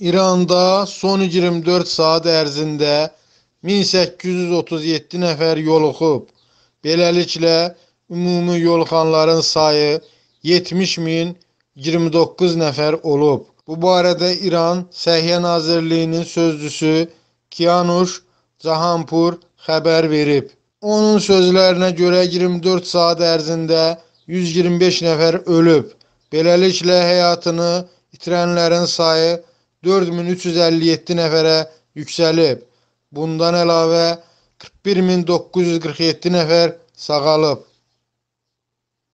İranda son 24 saat ərzində 1837 nəfər yoluxub. Beləliklə, ümumi yoluxanların sayı 70029 nəfər olub. Bu barədə İran Səhiyyə Nazirliyinin sözçüsü Kianush Cahanpur xəbər verib. Onun sözlərinə görə 24 saat ərzində 125 nəfər ölüb. Beləliklə həyatını itirənlərin sayı 4357 nəfərə yüksəlib. Bundan əlavə 41947 nəfər sağalıb.